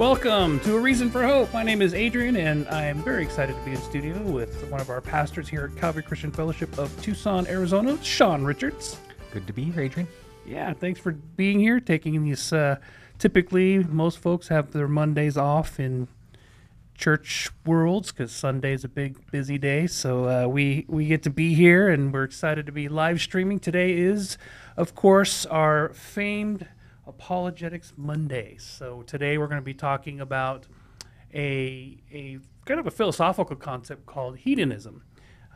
Welcome to A Reason for Hope. My name is Adrian, and I am very excited to be in studio with one of our pastors here at Calvary Christian Fellowship of Tucson, Arizona, Sean Richards. Good to be here, Adrian. Yeah, thanks for being here, taking these. Uh, typically, most folks have their Mondays off in church worlds because Sunday is a big busy day. So uh, we we get to be here, and we're excited to be live streaming. Today is, of course, our famed Apologetics Monday. So today we're going to be talking about a a kind of a philosophical concept called hedonism.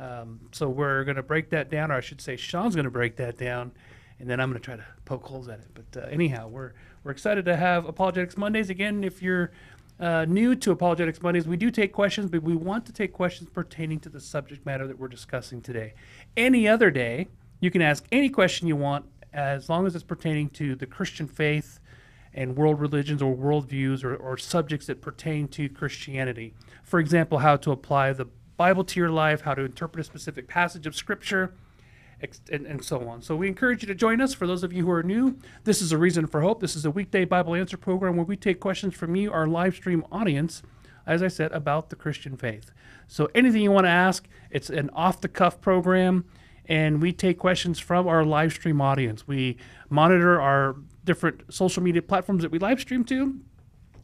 Um, so we're going to break that down, or I should say, Sean's going to break that down, and then I'm going to try to poke holes at it. But uh, anyhow, we're we're excited to have Apologetics Mondays again. If you're uh, new to Apologetics Mondays, we do take questions, but we want to take questions pertaining to the subject matter that we're discussing today. Any other day, you can ask any question you want as long as it's pertaining to the Christian faith and world religions or worldviews or, or subjects that pertain to Christianity. For example, how to apply the Bible to your life, how to interpret a specific passage of Scripture, and, and, so on. So we encourage you to join us. For those of you who are new, this is a reason for hope. This is a weekday Bible answer program where we take questions from you, our live stream audience, as I said, about the Christian faith. So anything you want to ask, it's an off the cuff program and we take questions from our live stream audience. We monitor our different social media platforms that we live stream to.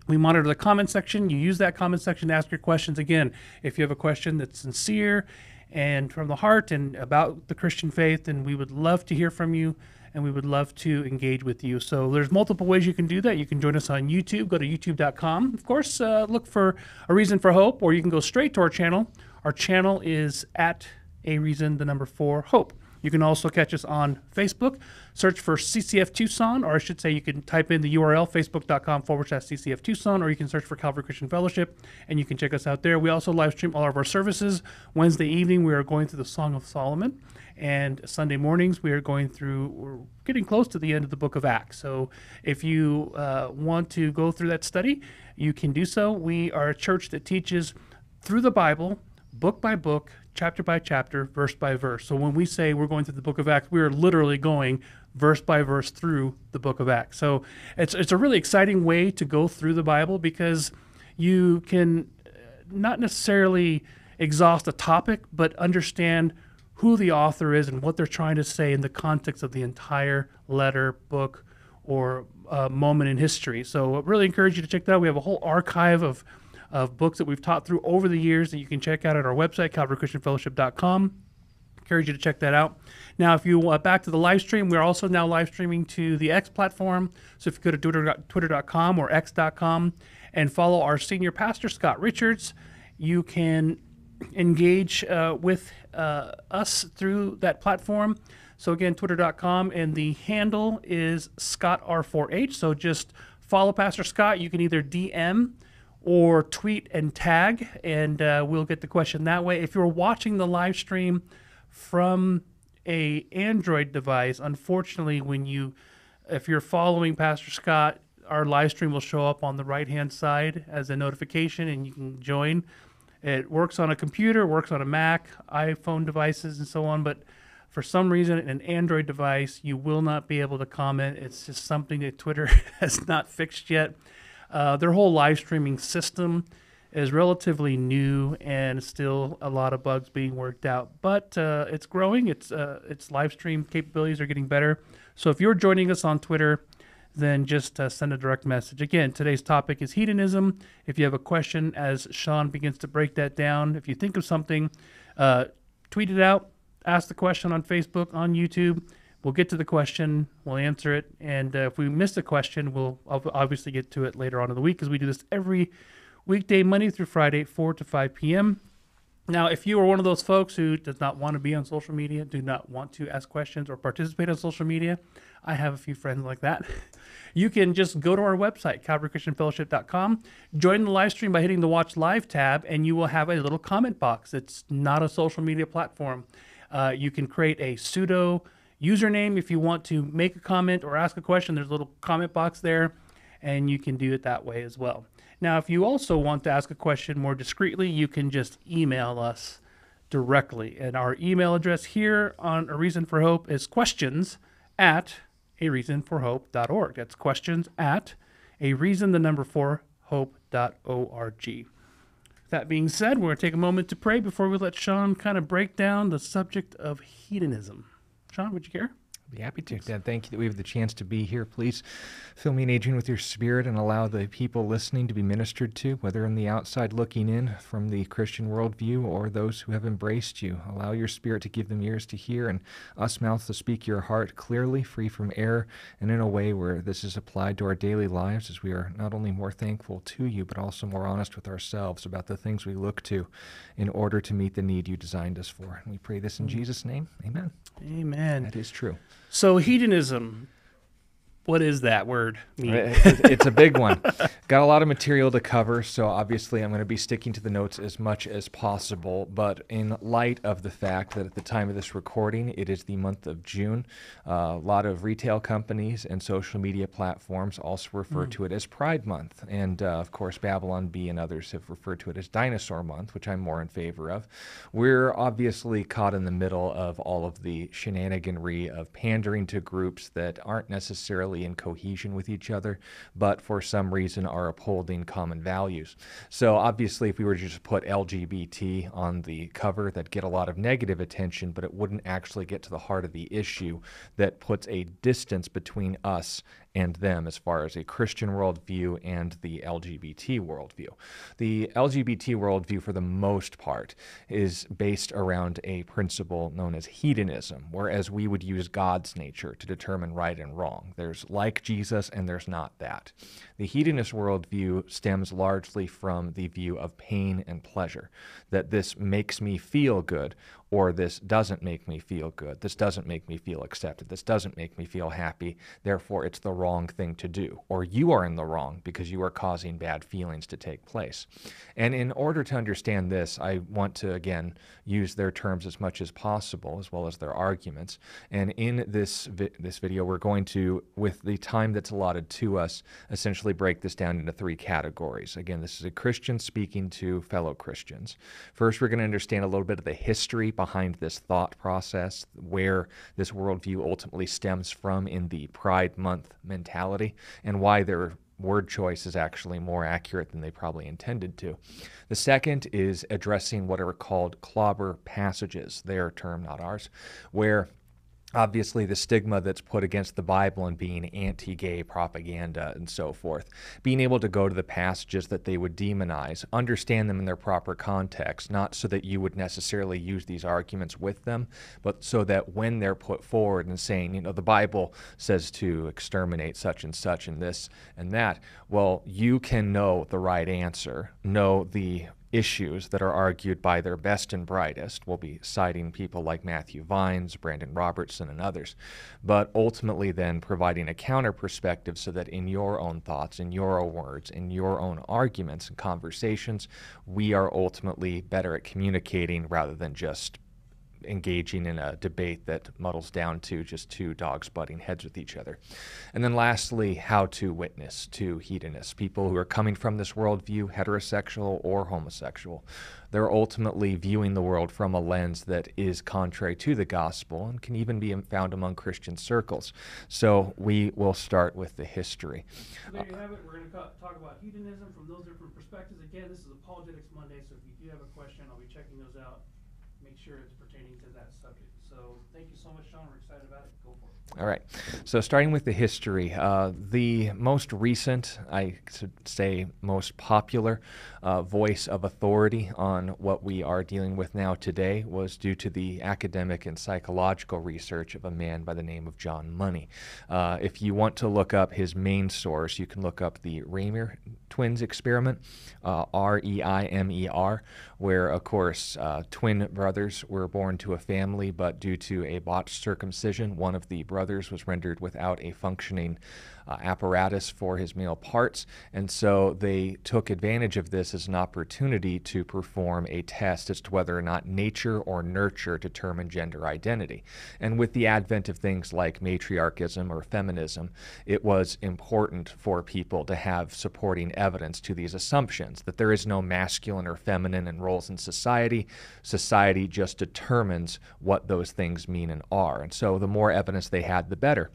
We monitor the comment section. You use that comment section to ask your questions. Again, if you have a question that's sincere and from the heart and about the Christian faith, then we would love to hear from you and we would love to engage with you. So there's multiple ways you can do that. You can join us on YouTube. Go to youtube.com. Of course, uh, look for a reason for hope, or you can go straight to our channel. Our channel is at a reason, the number four, hope. You can also catch us on Facebook. Search for CCF Tucson, or I should say you can type in the URL, facebook.com forward slash CCF Tucson, or you can search for Calvary Christian Fellowship, and you can check us out there. We also live stream all of our services. Wednesday evening, we are going through the Song of Solomon, and Sunday mornings, we are going through, we're getting close to the end of the book of Acts. So if you uh, want to go through that study, you can do so. We are a church that teaches through the Bible, book by book, chapter by chapter, verse by verse. So when we say we're going through the book of Acts, we are literally going verse by verse through the book of Acts. So it's it's a really exciting way to go through the Bible because you can uh, not necessarily exhaust a topic, but understand who the author is and what they're trying to say in the context of the entire letter, book, or uh, moment in history. So I really encourage you to check that out. We have a whole archive of of books that we've taught through over the years that you can check out at our website, calvarychristianfellowship.com. Encourage you to check that out. Now, if you uh, back to the live stream, we're also now live streaming to the X platform. So if you go to Twitter, twitter.com or x.com and follow our senior pastor, Scott Richards, you can engage uh, with uh, us through that platform. So again, twitter.com, and the handle is ScottR4H. So just follow Pastor Scott. You can either DM or tweet and tag, and uh, we'll get the question that way. If you're watching the live stream from a Android device, unfortunately, when you if you're following Pastor Scott, our live stream will show up on the right hand side as a notification, and you can join. It works on a computer, works on a Mac, iPhone devices, and so on, but for some reason, in an Android device, you will not be able to comment. It's just something that Twitter has not fixed yet. Uh, their whole live streaming system is relatively new and still a lot of bugs being worked out. But uh, it's growing. Its uh, its live stream capabilities are getting better. So if you're joining us on Twitter, then just uh, send a direct message. Again, today's topic is hedonism. If you have a question, as Sean begins to break that down, if you think of something, uh, tweet it out. Ask the question on Facebook, on YouTube we'll get to the question, we'll answer it, and uh, if we miss a question, we'll obviously get to it later on in the week because we do this every weekday, Monday through Friday, 4 to 5 p.m. Now, if you are one of those folks who does not want to be on social media, do not want to ask questions or participate on social media, I have a few friends like that. You can just go to our website, calvarychristianfellowship.com, join the live stream by hitting the Watch Live tab, and you will have a little comment box. It's not a social media platform. Uh, you can create a pseudo username if you want to make a comment or ask a question. There's a little comment box there, and you can do it that way as well. Now, if you also want to ask a question more discreetly, you can just email us directly. And our email address here on A Reason for Hope is questions at a reason for hope.org. That's questions at a reason, the number four, hope.org. That being said, we're going to take a moment to pray before we let Sean kind of break down the subject of hedonism. Sean, would you care? I'd be happy to. Dad, thank you that we have the chance to be here. Please fill me and Adrian with your spirit and allow the people listening to be ministered to, whether on the outside looking in from the Christian worldview or those who have embraced you. Allow your spirit to give them ears to hear and us mouths to speak your heart clearly, free from error, and in a way where this is applied to our daily lives as we are not only more thankful to you, but also more honest with ourselves about the things we look to in order to meet the need you designed us for. And we pray this in mm. Jesus' name. Amen. Amen. That is true. So hedonism, what is that word mean? It's a big one. Got a lot of material to cover, so obviously I'm going to be sticking to the notes as much as possible. But in light of the fact that at the time of this recording, it is the month of June, uh, a lot of retail companies and social media platforms also refer mm. to it as Pride Month. And uh, of course, Babylon Bee and others have referred to it as Dinosaur Month, which I'm more in favor of. We're obviously caught in the middle of all of the shenaniganry of pandering to groups that aren't necessarily necessarily in cohesion with each other, but for some reason are upholding common values. So obviously, if we were to just put LGBT on the cover, that'd get a lot of negative attention, but it wouldn't actually get to the heart of the issue that puts a distance between us and them as far as a Christian worldview and the LGBT worldview. The LGBT worldview, for the most part, is based around a principle known as hedonism, whereas we would use God's nature to determine right and wrong. There's like Jesus and there's not that. The hedonist worldview stems largely from the view of pain and pleasure, that this makes me feel good or this doesn't make me feel good. This doesn't make me feel accepted. This doesn't make me feel happy. Therefore, it's the wrong thing to do. Or you are in the wrong because you are causing bad feelings to take place. And in order to understand this, I want to again use their terms as much as possible, as well as their arguments. And in this vi- this video, we're going to, with the time that's allotted to us, essentially break this down into three categories. Again, this is a Christian speaking to fellow Christians. First, we're going to understand a little bit of the history behind this thought process, where this worldview ultimately stems from in the Pride Month mentality, and why their word choice is actually more accurate than they probably intended to. The second is addressing what are called clobber passages, their term, not ours, where obviously the stigma that's put against the Bible and being anti gay propaganda and so forth. Being able to go to the passages that they would demonize, understand them in their proper context, not so that you would necessarily use these arguments with them, but so that when they're put forward and saying, you know, the Bible says to exterminate such and such and this and that, well, you can know the right answer, know the issues that are argued by their best and brightest. We'll be citing people like Matthew Vines, Brandon Robertson, and others, but ultimately then providing a counter perspective so that in your own thoughts, in your own words, in your own arguments and conversations, we are ultimately better at communicating rather than just engaging in a debate that muddles down to just two dogs butting heads with each other. And then lastly, how to witness to hedonists, people who are coming from this worldview, heterosexual or homosexual. They're ultimately viewing the world from a lens that is contrary to the gospel and can even be found among Christian circles. So we will start with the history. So there you have it. We're going to talk about hedonism from those different perspectives. Again, this is Apologetics Monday, so if you do have a question, I'll be checking those out. Thank you so much, Sean. We're excited about it. Go it. All right. So, starting with the history, uh, the most recent, I should say, most popular uh, voice of authority on what we are dealing with now today was due to the academic and psychological research of a man by the name of John Money. Uh, if you want to look up his main source, you can look up the Reimer twins experiment, uh, R E I M E R, where, of course, uh, twin brothers were born to a family, but due to a botched circumcision, one of the brothers was rendered without a functioning uh, apparatus for his male parts. And so they took advantage of this as an opportunity to perform a test as to whether or not nature or nurture determine gender identity. And with the advent of things like matriarchism or feminism, it was important for people to have supporting evidence to these assumptions that there is no masculine or feminine in roles in society. Society just determines what those things mean and are. And so the more evidence they had, the better.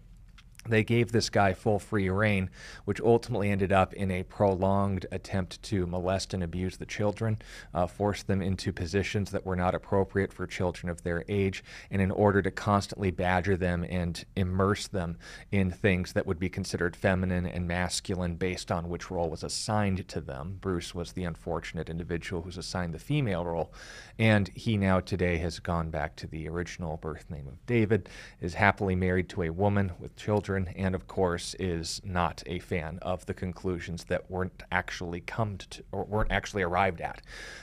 They gave this guy full free reign, which ultimately ended up in a prolonged attempt to molest and abuse the children, uh, force them into positions that were not appropriate for children of their age, and in order to constantly badger them and immerse them in things that would be considered feminine and masculine based on which role was assigned to them. Bruce was the unfortunate individual who's assigned the female role, and he now today has gone back to the original birth name of David, is happily married to a woman with children children, and of course is not a fan of the conclusions that weren't actually come to or weren't actually arrived at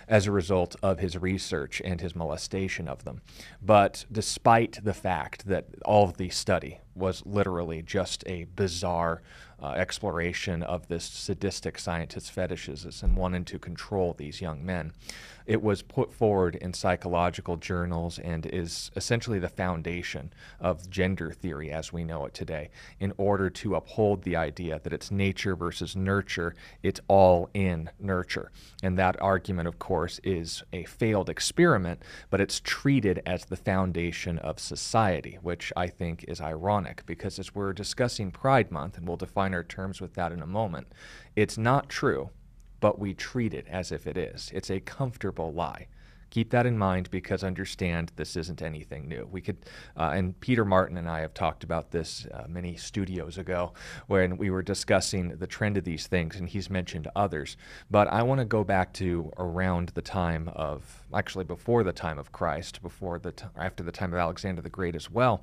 as a result of his research and his molestation of them. But despite the fact that all of the study was literally just a bizarre uh, exploration of this sadistic scientist's fetishes and wanting to control these young men. It was put forward in psychological journals and is essentially the foundation of gender theory as we know it today in order to uphold the idea that it's nature versus nurture, it's all in nurture. And that argument, of course, is a failed experiment, but it's treated as the foundation of society, which I think is ironic because as we're discussing Pride Month, and we'll define terms with that in a moment, it's not true, but we treat it as if it is. It's a comfortable lie keep that in mind because understand this isn't anything new. We could, uh, and Peter Martin and I have talked about this uh, many studios ago when we were discussing the trend of these things, and he's mentioned others. But I want to go back to around the time of, actually before the time of Christ, before the t- after the time of Alexander the Great as well,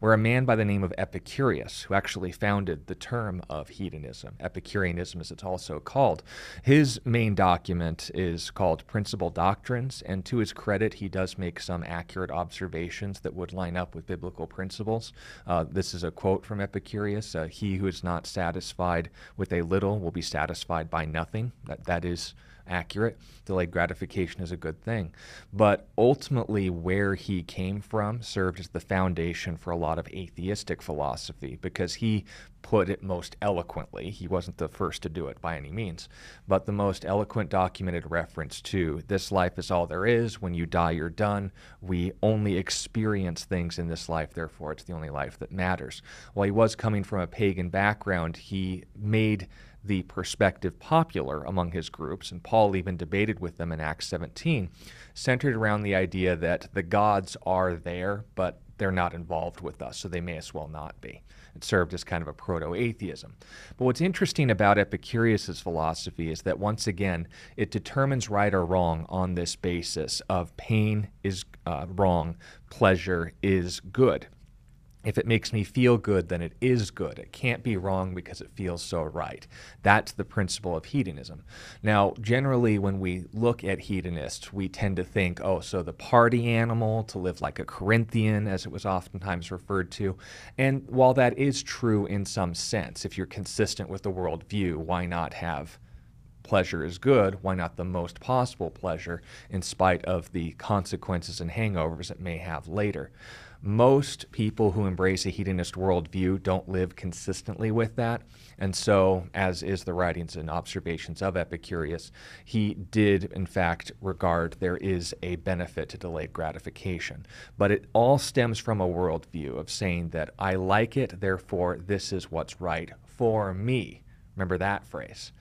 where a man by the name of Epicurus, who actually founded the term of hedonism, Epicureanism as it's also called, his main document is called Principal Doctrines and to his credit, he does make some accurate observations that would line up with biblical principles. Uh, this is a quote from Epicurus uh, He who is not satisfied with a little will be satisfied by nothing. That, that is accurate. Delayed gratification is a good thing. But ultimately, where he came from served as the foundation for a lot of atheistic philosophy because he put it most eloquently. He wasn't the first to do it by any means, but the most eloquent documented reference to this life is all there is. When you die, you're done. We only experience things in this life, therefore, it's the only life that matters. While he was coming from a pagan background, he made the perspective popular among his groups, and Paul even debated with them in Acts 17, centered around the idea that the gods are there, but they're not involved with us, so they may as well not be. It served as kind of a proto atheism. But what's interesting about Epicurus's philosophy is that once again, it determines right or wrong on this basis of pain is uh, wrong, pleasure is good. If it makes me feel good, then it is good. It can't be wrong because it feels so right. That's the principle of hedonism. Now, generally, when we look at hedonists, we tend to think, oh, so the party animal, to live like a Corinthian, as it was oftentimes referred to. And while that is true in some sense, if you're consistent with the worldview, why not have pleasure is good, why not the most possible pleasure in spite of the consequences and hangovers it may have later? Most people who embrace a hedonist worldview don't live consistently with that. And so, as is the writings and observations of Epicurus, he did, in fact, regard there is a benefit to delayed gratification. But it all stems from a worldview of saying that I like it, therefore, this is what's right for me. Remember that phrase.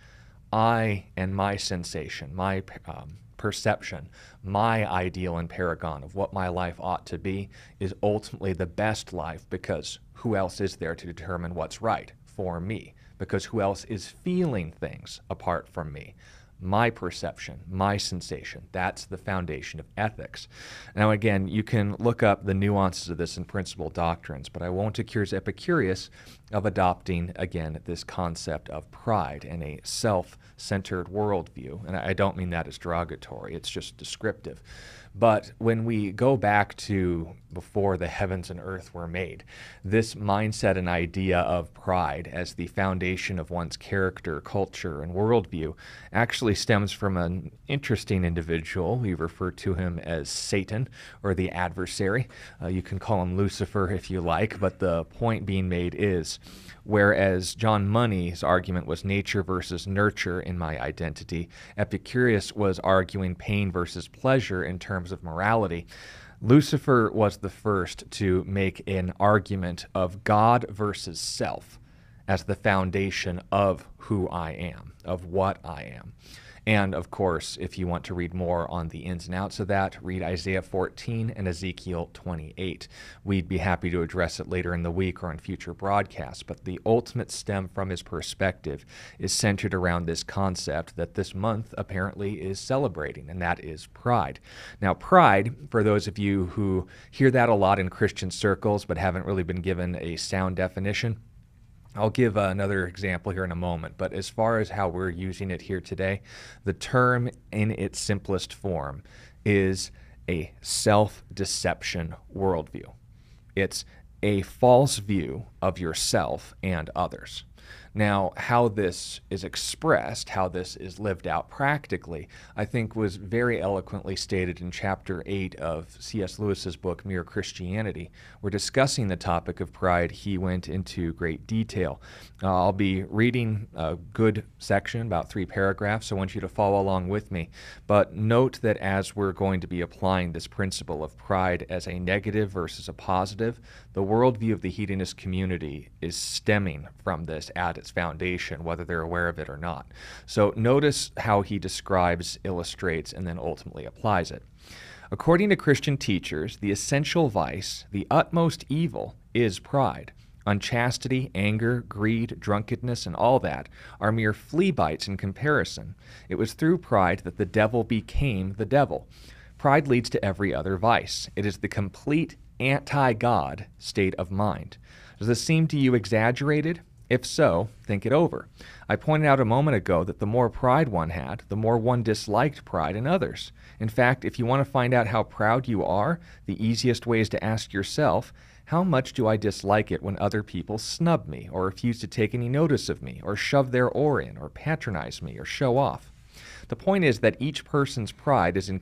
I and my sensation, my um, perception, my ideal and paragon of what my life ought to be, is ultimately the best life because who else is there to determine what's right for me? Because who else is feeling things apart from me? My perception, my sensation. That's the foundation of ethics. Now, again, you can look up the nuances of this in principal doctrines, but I won't accuse Epicurus of adopting, again, this concept of pride and a self centered worldview. And I don't mean that as derogatory, it's just descriptive. But when we go back to before the heavens and earth were made, this mindset and idea of pride as the foundation of one's character, culture, and worldview actually stems from an interesting individual. We refer to him as Satan or the adversary. Uh, you can call him Lucifer if you like, but the point being made is whereas John Money's argument was nature versus nurture in my identity, Epicurus was arguing pain versus pleasure in terms of morality. Lucifer was the first to make an argument of God versus self as the foundation of who I am, of what I am. And of course, if you want to read more on the ins and outs of that, read Isaiah 14 and Ezekiel 28. We'd be happy to address it later in the week or on future broadcasts. But the ultimate stem from his perspective is centered around this concept that this month apparently is celebrating, and that is pride. Now, pride, for those of you who hear that a lot in Christian circles but haven't really been given a sound definition, I'll give uh, another example here in a moment, but as far as how we're using it here today, the term in its simplest form is a self deception worldview. It's a false view of yourself and others. Now, how this is expressed, how this is lived out practically, I think was very eloquently stated in chapter 8 of C.S. Lewis's book, Mere Christianity. We're discussing the topic of pride. He went into great detail. Uh, I'll be reading a good section, about three paragraphs, so I want you to follow along with me. But note that as we're going to be applying this principle of pride as a negative versus a positive, the worldview of the hedonist community is stemming from this at its foundation, whether they're aware of it or not. So notice how he describes, illustrates, and then ultimately applies it. According to Christian teachers, the essential vice, the utmost evil, is pride. Unchastity, anger, greed, drunkenness, and all that are mere flea bites in comparison. It was through pride that the devil became the devil. Pride leads to every other vice. It is the complete anti God state of mind. Does this seem to you exaggerated? If so, think it over. I pointed out a moment ago that the more pride one had, the more one disliked pride in others. In fact, if you want to find out how proud you are, the easiest way is to ask yourself, how much do I dislike it when other people snub me, or refuse to take any notice of me, or shove their oar in, or patronize me, or show off? The point is that each person's pride is in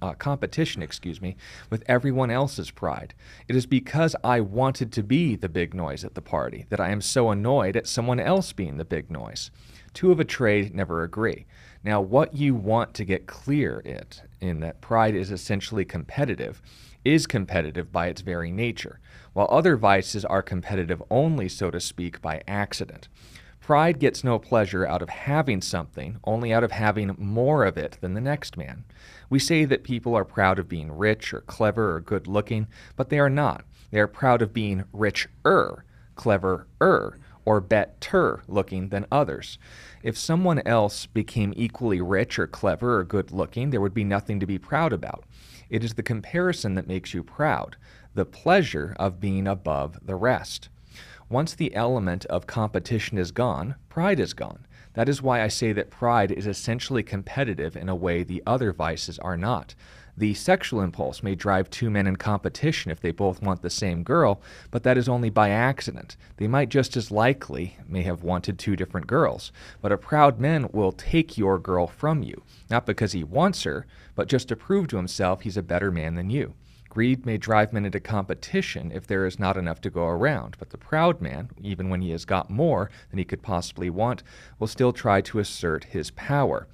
uh, competition, excuse me, with everyone else's pride. It is because I wanted to be the big noise at the party that I am so annoyed at someone else being the big noise. Two of a trade never agree. Now, what you want to get clear it in that pride is essentially competitive is competitive by its very nature, while other vices are competitive only, so to speak, by accident. Pride gets no pleasure out of having something, only out of having more of it than the next man. We say that people are proud of being rich or clever or good looking, but they are not. They are proud of being richer, cleverer, or better looking than others. If someone else became equally rich or clever or good looking, there would be nothing to be proud about. It is the comparison that makes you proud, the pleasure of being above the rest. Once the element of competition is gone, pride is gone. That is why I say that pride is essentially competitive in a way the other vices are not. The sexual impulse may drive two men in competition if they both want the same girl, but that is only by accident. They might just as likely may have wanted two different girls, but a proud man will take your girl from you, not because he wants her, but just to prove to himself he's a better man than you. Greed may drive men into competition if there is not enough to go around, but the proud man, even when he has got more than he could possibly want, will still try to assert his power.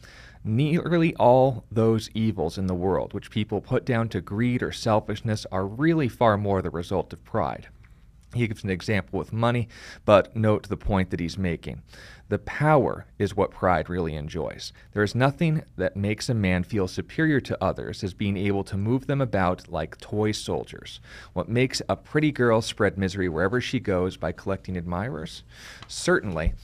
Nearly all those evils in the world which people put down to greed or selfishness are really far more the result of pride. He gives an example with money, but note the point that he's making. The power is what pride really enjoys. There is nothing that makes a man feel superior to others as being able to move them about like toy soldiers. What makes a pretty girl spread misery wherever she goes by collecting admirers? Certainly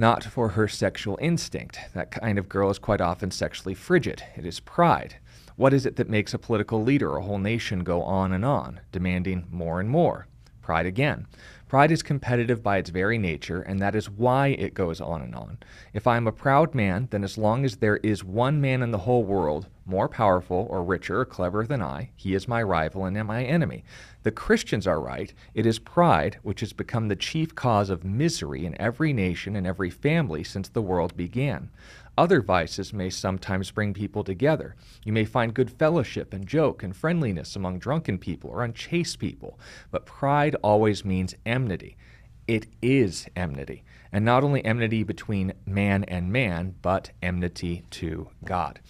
not for her sexual instinct. That kind of girl is quite often sexually frigid. It is pride. What is it that makes a political leader or a whole nation go on and on, demanding more and more? Pride again. Pride is competitive by its very nature, and that is why it goes on and on. If I am a proud man, then as long as there is one man in the whole world more powerful or richer or clever than I, he is my rival and my enemy. The Christians are right. It is pride which has become the chief cause of misery in every nation and every family since the world began. Other vices may sometimes bring people together. You may find good fellowship and joke and friendliness among drunken people or unchaste people, but pride always means enmity. It is enmity, and not only enmity between man and man, but enmity to God.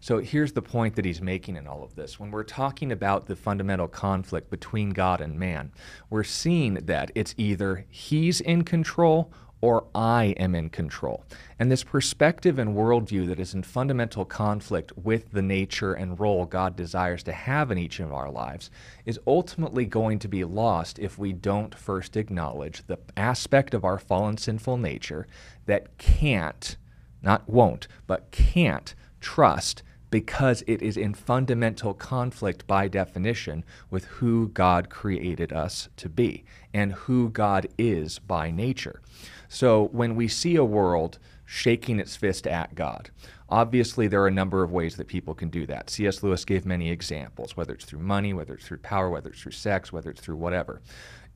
So here's the point that he's making in all of this. When we're talking about the fundamental conflict between God and man, we're seeing that it's either he's in control or I am in control. And this perspective and worldview that is in fundamental conflict with the nature and role God desires to have in each of our lives is ultimately going to be lost if we don't first acknowledge the aspect of our fallen sinful nature that can't, not won't, but can't trust because it is in fundamental conflict by definition with who God created us to be and who God is by nature. So when we see a world shaking its fist at God, obviously there are a number of ways that people can do that. C.S. Lewis gave many examples, whether it's through money, whether it's through power, whether it's through sex, whether it's through whatever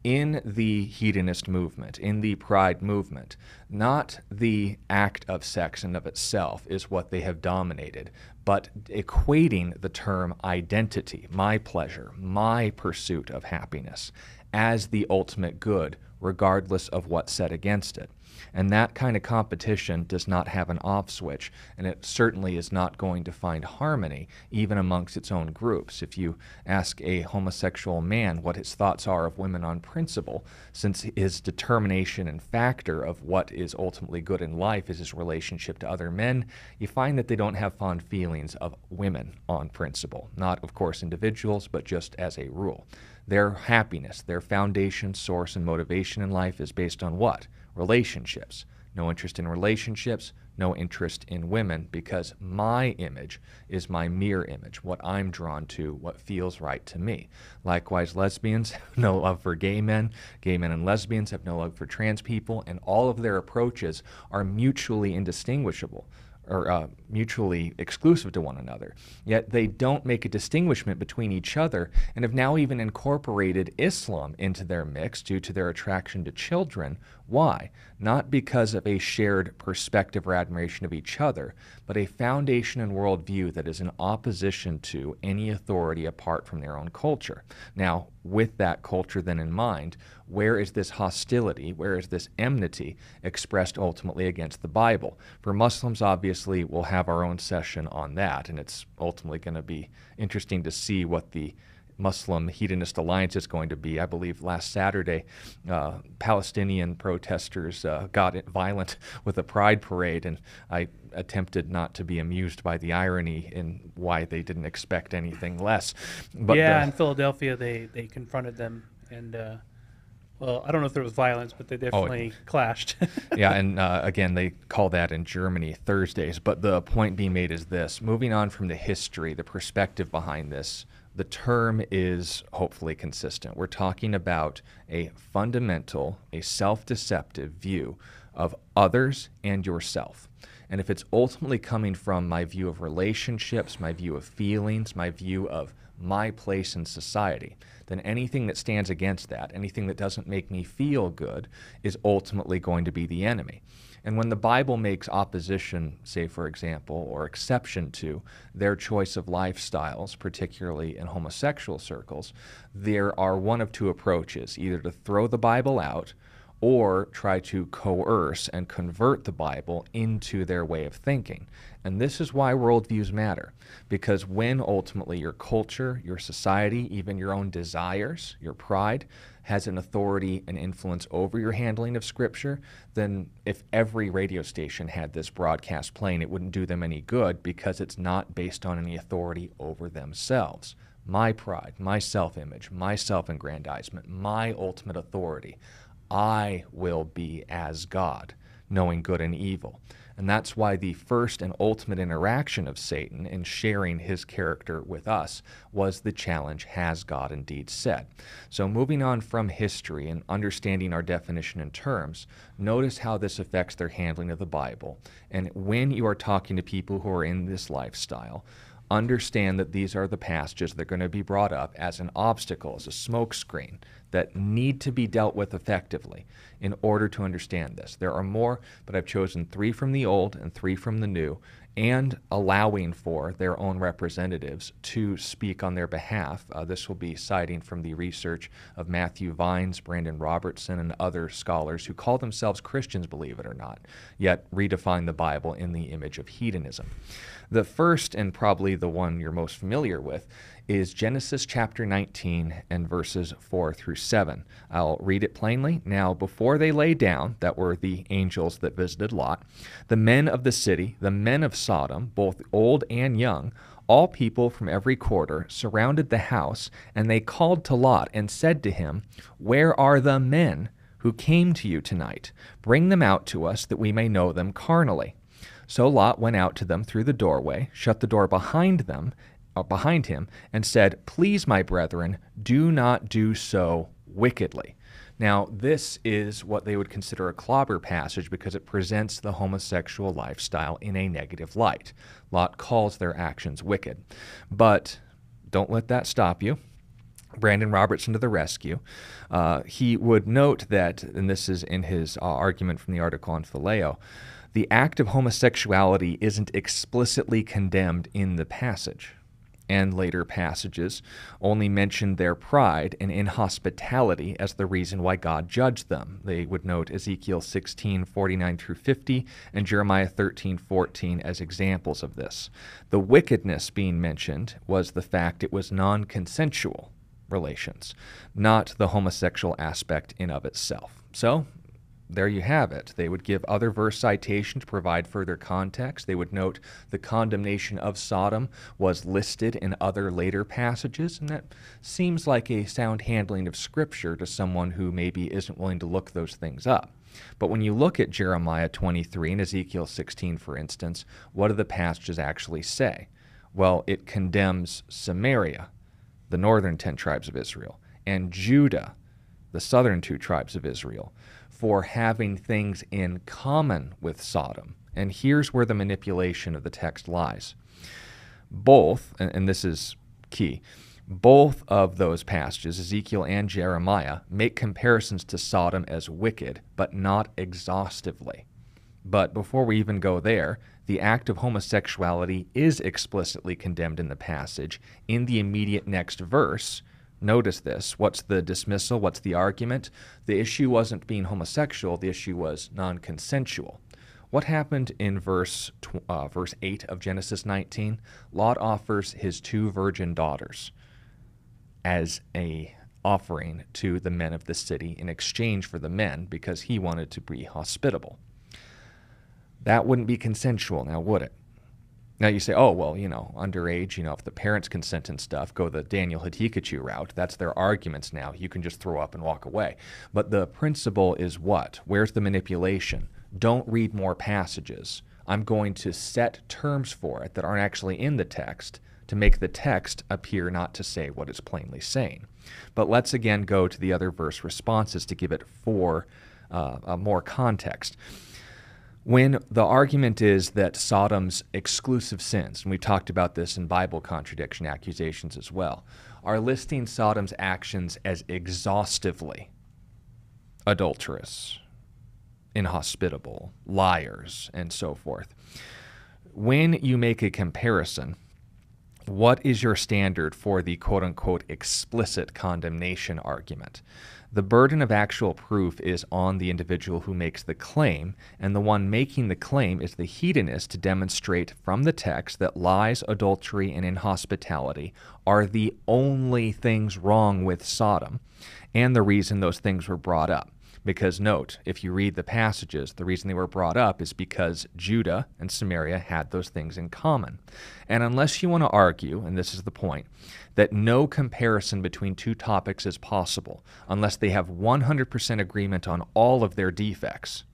in the hedonist movement, in the pride movement, not the act of sex and of itself is what they have dominated, but equating the term identity, my pleasure, my pursuit of happiness, as the ultimate good, regardless of what's set against it. And that kind of competition does not have an off switch, and it certainly is not going to find harmony even amongst its own groups. If you ask a homosexual man what his thoughts are of women on principle, since his determination and factor of what is ultimately good in life is his relationship to other men, you find that they don't have fond feelings of women on principle. Not, of course, individuals, but just as a rule. Their happiness, their foundation, source, and motivation in life is based on what? Relationships. No interest in relationships, no interest in women, because my image is my mirror image, what I'm drawn to, what feels right to me. Likewise, lesbians have no love for gay men, gay men and lesbians have no love for trans people, and all of their approaches are mutually indistinguishable or uh, mutually exclusive to one another. Yet they don't make a distinguishment between each other and have now even incorporated Islam into their mix due to their attraction to children. Why? Not because of a shared perspective or admiration of each other, but a foundation and worldview that is in opposition to any authority apart from their own culture. Now, with that culture then in mind, where is this hostility, where is this enmity expressed ultimately against the Bible? For Muslims, obviously, we'll have our own session on that, and it's ultimately going to be interesting to see what the Muslim Hedonist Alliance is going to be. I believe last Saturday, uh, Palestinian protesters uh, got violent with a pride parade, and I attempted not to be amused by the irony in why they didn't expect anything less. But yeah, uh, in Philadelphia, they they confronted them and. Uh, well, I don't know if there was violence, but they oh, definitely oh, clashed. yeah, and uh, again, they call that in Germany Thursdays. But the point being made is this moving on from the history, the perspective behind this, the term is hopefully consistent. We're talking about a fundamental, a self deceptive view of others and yourself. And if it's ultimately coming from my view of relationships, my view of feelings, my view of my place in society, then anything that stands against that, anything that doesn't make me feel good, is ultimately going to be the enemy. And when the Bible makes opposition, say, for example, or exception to their choice of lifestyles, particularly in homosexual circles, there are one of two approaches either to throw the Bible out or try to coerce and convert the Bible into their way of thinking. And this is why worldviews matter, because when ultimately your culture, your society, even your own desires, your pride, has an authority and influence over your handling of Scripture, then if every radio station had this broadcast playing, it wouldn't do them any good because it's not based on any authority over themselves. My pride, my self image, my self aggrandizement, my ultimate authority. I will be as God, knowing good and evil. And that's why the first and ultimate interaction of Satan in sharing his character with us was the challenge Has God indeed said? So, moving on from history and understanding our definition and terms, notice how this affects their handling of the Bible. And when you are talking to people who are in this lifestyle, understand that these are the passages that are going to be brought up as an obstacle, as a smokescreen that need to be dealt with effectively in order to understand this. There are more, but I've chosen three from the Old and three from the New and allowing for their own representatives to speak on their behalf. Uh, this will be citing from the research of Matthew Vines, Brandon Robertson, and other scholars who call themselves Christians, believe it or not, yet redefine the Bible in the image of hedonism. The first, and probably the one you're most familiar with, is Genesis chapter 19 and verses 4 through 7. I'll read it plainly. Now, before they lay down, that were the angels that visited Lot, the men of the city, the men of Sodom, both old and young, all people from every quarter surrounded the house, and they called to Lot and said to him, Where are the men who came to you tonight? Bring them out to us that we may know them carnally. So Lot went out to them through the doorway, shut the door behind them, uh, behind him, and said, Please, my brethren, do not do so wickedly. Now, this is what they would consider a clobber passage because it presents the homosexual lifestyle in a negative light. Lot calls their actions wicked. But don't let that stop you. Brandon Robertson to the rescue. Uh, he would note that, and this is in his uh, argument from the article on Phileo, the act of homosexuality isn't explicitly condemned in the passage. And later passages only mention their pride and inhospitality as the reason why God judged them. They would note Ezekiel 16, 49 through 50, and Jeremiah 13, 14 as examples of this. The wickedness being mentioned was the fact it was non consensual relations, not the homosexual aspect in of itself. So, there you have it. They would give other verse citation to provide further context. They would note the condemnation of Sodom was listed in other later passages, and that seems like a sound handling of Scripture to someone who maybe isn't willing to look those things up. But when you look at Jeremiah 23 and Ezekiel 16, for instance, what do the passages actually say? Well, it condemns Samaria, the northern 10 tribes of Israel, and Judah, the southern two tribes of Israel for having things in common with Sodom. And here's where the manipulation of the text lies. Both, and, this is key, both of those passages, Ezekiel and Jeremiah, make comparisons to Sodom as wicked, but not exhaustively. But before we even go there, the act of homosexuality is explicitly condemned in the passage in the immediate next verse, Notice this. What's the dismissal? What's the argument? The issue wasn't being homosexual, the issue was non consensual. What happened in verse, uh, verse 8 of Genesis 19? Lot offers his two virgin daughters as a offering to the men of the city in exchange for the men because he wanted to be hospitable. That wouldn't be consensual now, would it? Now you say, oh, well, you know, underage, you know, if the parents consent and stuff, go the Daniel Haqiqatjou route. That's their arguments now. You can just throw up and walk away. But the principle is what? Where's the manipulation? Don't read more passages. I'm going to set terms for it that aren't actually in the text to make the text appear not to say what it's plainly saying. But let's again go to the other verse responses to give it for uh, more context when the argument is that Sodom's exclusive sins, and we talked about this in Bible contradiction accusations as well, are listing Sodom's actions as exhaustively adulterous, inhospitable, liars, and so forth. When you make a comparison, what is your standard for the quote unquote explicit condemnation argument? The burden of actual proof is on the individual who makes the claim, and the one making the claim is the hedonist to demonstrate from the text that lies, adultery, and inhospitality are the only things wrong with Sodom, and the reason those things were brought up. Because note, if you read the passages, the reason they were brought up is because Judah and Samaria had those things in common. And unless you want to argue, and this is the point, that no comparison between two topics is possible unless they have 100% agreement on all of their defects,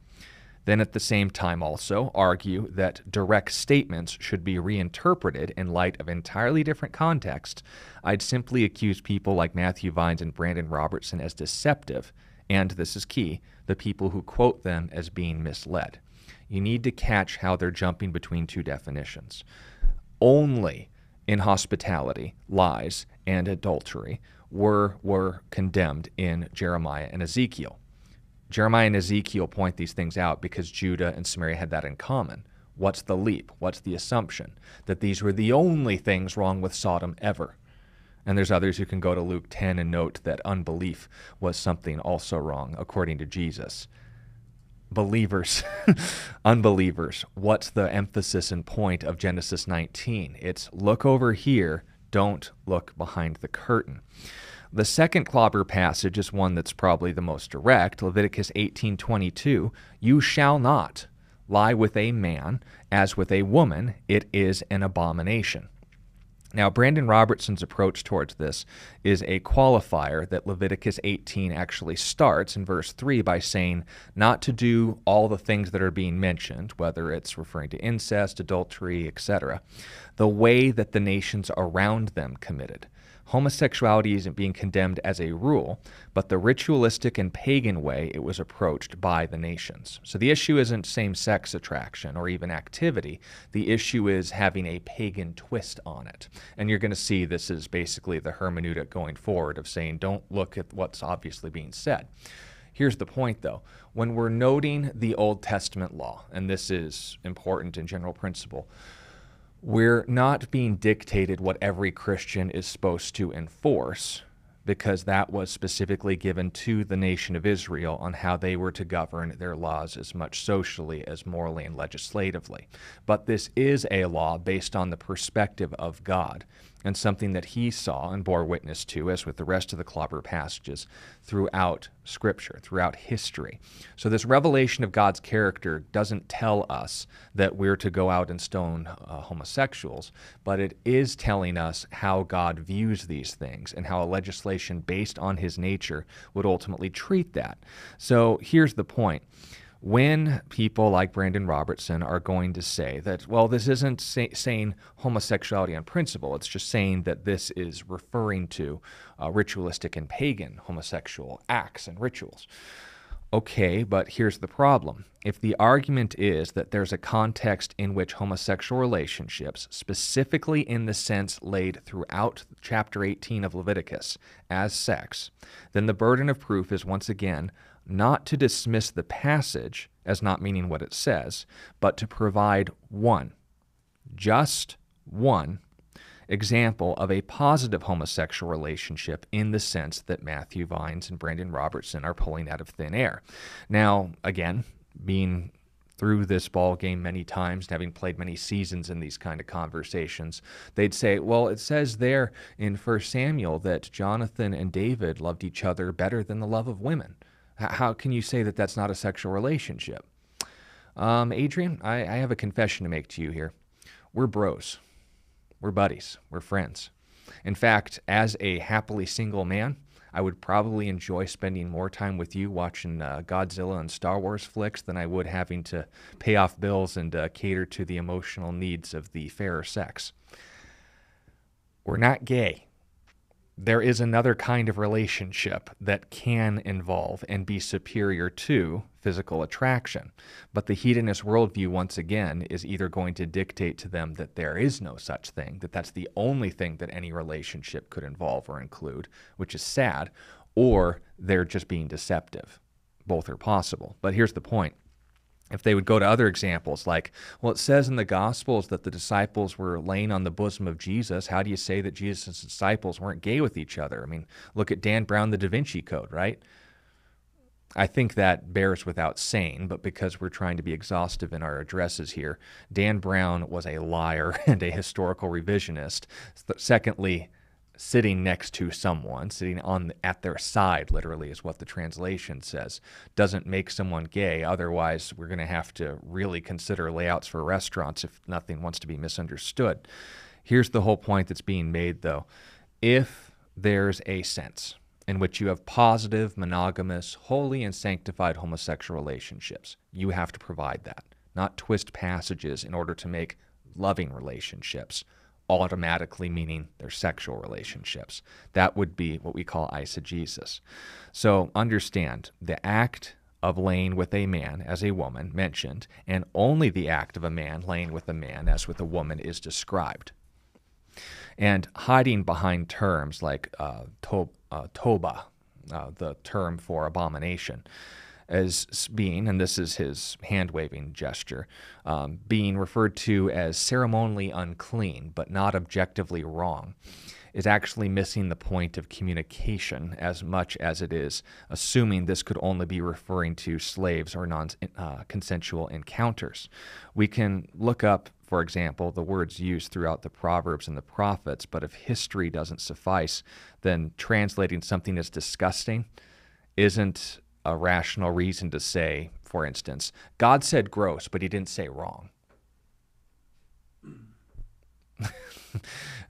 then at the same time also argue that direct statements should be reinterpreted in light of entirely different contexts. I'd simply accuse people like Matthew Vines and Brandon Robertson as deceptive and this is key, the people who quote them as being misled. You need to catch how they're jumping between two definitions. Only inhospitality, lies, and adultery were, were condemned in Jeremiah and Ezekiel. Jeremiah and Ezekiel point these things out because Judah and Samaria had that in common. What's the leap? What's the assumption? That these were the only things wrong with Sodom ever. And there's others who can go to Luke 10 and note that unbelief was something also wrong, according to Jesus. Believers, unbelievers, what's the emphasis and point of Genesis 19? It's look over here, don't look behind the curtain. The second clobber passage is one that's probably the most direct. Leviticus 18:22, "You shall not lie with a man as with a woman; it is an abomination." Now, Brandon Robertson's approach towards this is a qualifier that Leviticus 18 actually starts in verse 3 by saying not to do all the things that are being mentioned, whether it's referring to incest, adultery, etc., the way that the nations around them committed homosexuality isn't being condemned as a rule, but the ritualistic and pagan way it was approached by the nations. So the issue isn't same sex attraction or even activity. The issue is having a pagan twist on it. And you're going to see this is basically the hermeneutic going forward of saying, don't look at what's obviously being said. Here's the point, though. When we're noting the Old Testament law, and this is important in general principle, we're not being dictated what every Christian is supposed to enforce because that was specifically given to the nation of Israel on how they were to govern their laws as much socially as morally and legislatively. But this is a law based on the perspective of God and something that he saw and bore witness to, as with the rest of the clobber passages, throughout Scripture, throughout history. So, this revelation of God's character doesn't tell us that we're to go out and stone uh, homosexuals, but it is telling us how God views these things and how a legislation based on his nature would ultimately treat that. So, here's the point when people like Brandon Robertson are going to say that, well, this isn't say, saying homosexuality on principle, it's just saying that this is referring to uh, ritualistic and pagan homosexual acts and rituals. Okay, but here's the problem. If the argument is that there's a context in which homosexual relationships, specifically in the sense laid throughout chapter 18 of Leviticus, as sex, then the burden of proof is once again not to dismiss the passage as not meaning what it says, but to provide one, just one, example of a positive homosexual relationship in the sense that Matthew Vines and Brandon Robertson are pulling out of thin air. Now, again, being through this ball game many times and having played many seasons in these kind of conversations they'd say well it says there in 1 samuel that jonathan and david loved each other better than the love of women how can you say that that's not a sexual relationship? Um, Adrian, I, I have a confession to make to you here. We're bros. We're buddies. We're friends. In fact, as a happily single man, I would probably enjoy spending more time with you watching uh, Godzilla and Star Wars flicks than I would having to pay off bills and uh, cater to the emotional needs of the fairer sex. We're not gay there is another kind of relationship that can involve and be superior to physical attraction. But the hedonist worldview, once again, is either going to dictate to them that there is no such thing, that that's the only thing that any relationship could involve or include, which is sad, or they're just being deceptive. Both are possible. But here's the point if they would go to other examples, like, well, it says in the Gospels that the disciples were laying on the bosom of Jesus. How do you say that Jesus' disciples weren't gay with each other? I mean, look at Dan Brown, the Da Vinci Code, right? I think that bears without saying, but because we're trying to be exhaustive in our addresses here, Dan Brown was a liar and a historical revisionist. Secondly, sitting next to someone, sitting on at their side, literally is what the translation says, doesn't make someone gay. Otherwise, we're going to have to really consider layouts for restaurants if nothing wants to be misunderstood. Here's the whole point that's being made, though. If there's a sense in which you have positive, monogamous, holy, and sanctified homosexual relationships, you have to provide that, not twist passages in order to make loving relationships automatically meaning they're sexual relationships. That would be what we call eisegesis. So understand the act of laying with a man as a woman mentioned, and only the act of a man laying with a man as with a woman is described. And hiding behind terms like uh, to, uh, toba, uh, the term for abomination, as being, and this is his hand waving gesture, um, being referred to as ceremonially unclean, but not objectively wrong, is actually missing the point of communication as much as it is assuming this could only be referring to slaves or non uh, consensual encounters. We can look up, for example, the words used throughout the Proverbs and the prophets, but if history doesn't suffice, then translating something as disgusting isn't a rational reason to say, for instance, God said gross, but he didn't say wrong.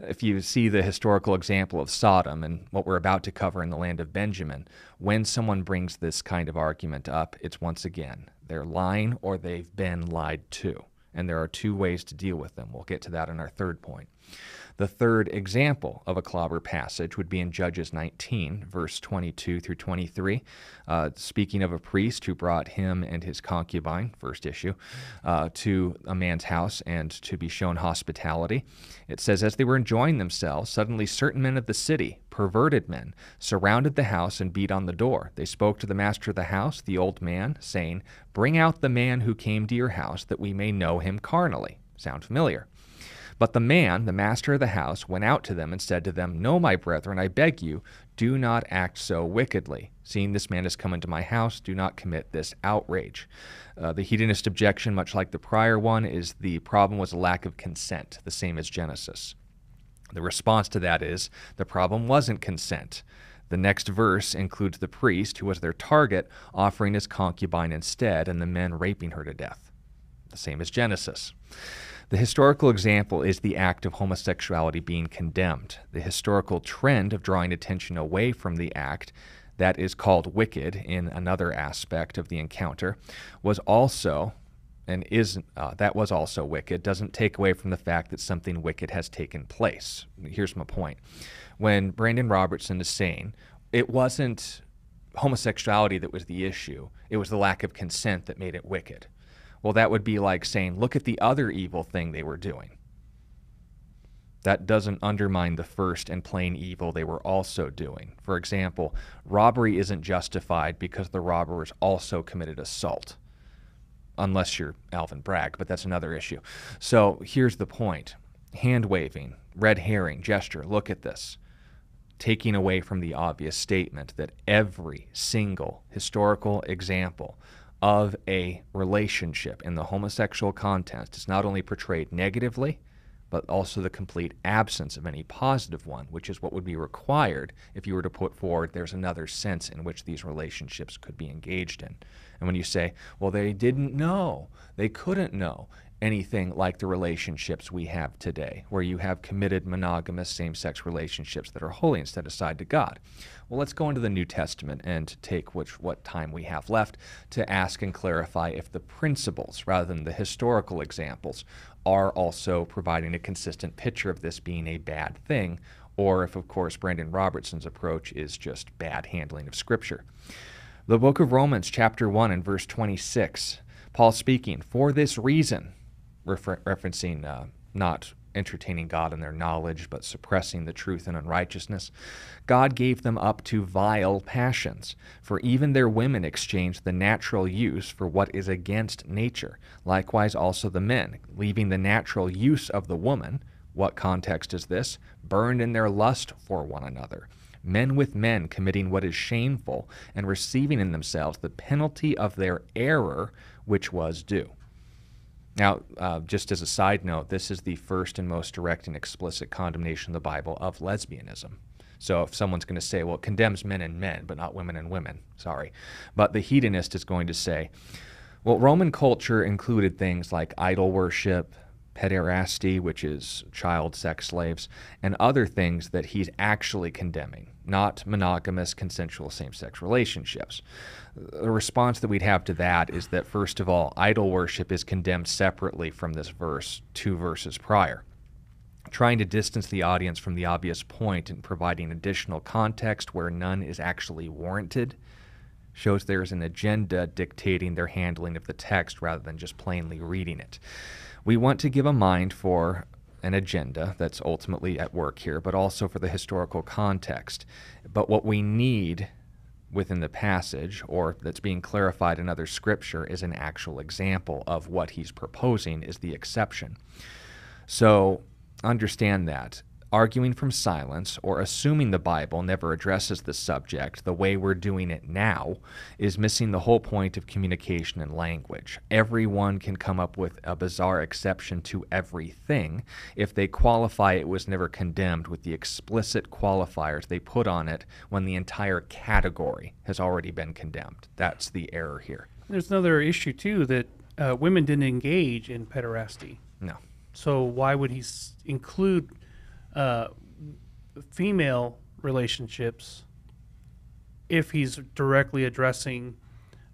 if you see the historical example of Sodom and what we're about to cover in the land of Benjamin, when someone brings this kind of argument up, it's once again they're lying or they've been lied to. And there are two ways to deal with them. We'll get to that in our third point. The third example of a clobber passage would be in Judges 19, verse 22 through 23. Uh, speaking of a priest who brought him and his concubine, first issue, uh, to a man's house and to be shown hospitality. It says, As they were enjoying themselves, suddenly certain men of the city, perverted men, surrounded the house and beat on the door. They spoke to the master of the house, the old man, saying, Bring out the man who came to your house, that we may know him carnally. Sound familiar? But the man, the master of the house, went out to them and said to them, No, my brethren, I beg you, do not act so wickedly. Seeing this man has come into my house, do not commit this outrage. Uh, the hedonist objection, much like the prior one, is the problem was a lack of consent, the same as Genesis. The response to that is the problem wasn't consent. The next verse includes the priest, who was their target, offering his concubine instead, and the men raping her to death. The same as Genesis. The historical example is the act of homosexuality being condemned. The historical trend of drawing attention away from the act that is called wicked in another aspect of the encounter was also and is uh, that was also wicked doesn't take away from the fact that something wicked has taken place. Here's my point. When Brandon Robertson is saying it wasn't homosexuality that was the issue, it was the lack of consent that made it wicked. Well, that would be like saying, look at the other evil thing they were doing. That doesn't undermine the first and plain evil they were also doing. For example, robbery isn't justified because the robbers also committed assault. Unless you're Alvin Bragg, but that's another issue. So here's the point hand waving, red herring, gesture, look at this. Taking away from the obvious statement that every single historical example of a relationship in the homosexual context is not only portrayed negatively, but also the complete absence of any positive one, which is what would be required if you were to put forward there's another sense in which these relationships could be engaged in. And when you say, well, they didn't know, they couldn't know, anything like the relationships we have today, where you have committed monogamous same sex relationships that are holy and set aside to God. Well, let's go into the New Testament and take which, what time we have left to ask and clarify if the principles, rather than the historical examples, are also providing a consistent picture of this being a bad thing, or if, of course, Brandon Robertson's approach is just bad handling of Scripture. The book of Romans, chapter 1, and verse 26. Paul speaking, For this reason, refer- referencing uh, not entertaining God in their knowledge, but suppressing the truth in unrighteousness. God gave them up to vile passions, for even their women exchanged the natural use for what is against nature. Likewise, also the men, leaving the natural use of the woman. What context is this? Burned in their lust for one another. Men with men committing what is shameful and receiving in themselves the penalty of their error, which was due. Now, uh, just as a side note, this is the first and most direct and explicit condemnation of the Bible of lesbianism. So if someone's going to say, well, it condemns men and men, but not women and women, sorry. But the hedonist is going to say, well, Roman culture included things like idol worship, pederasty, which is child sex slaves, and other things that he's actually condemning, not monogamous consensual same sex relationships. The response that we'd have to that is that, first of all, idol worship is condemned separately from this verse, two verses prior. Trying to distance the audience from the obvious point and providing additional context where none is actually warranted shows there's an agenda dictating their handling of the text rather than just plainly reading it. We want to give a mind for an agenda that's ultimately at work here, but also for the historical context. But what we need within the passage or that's being clarified in other scripture is an actual example of what he's proposing is the exception. So understand that arguing from silence or assuming the Bible never addresses the subject the way we're doing it now is missing the whole point of communication and language. Everyone can come up with a bizarre exception to everything if they qualify it was never condemned with the explicit qualifiers they put on it when the entire category has already been condemned. That's the error here. There's another issue too that uh, women didn't engage in pederasty. No. So why would he s- include uh, female relationships if he's directly addressing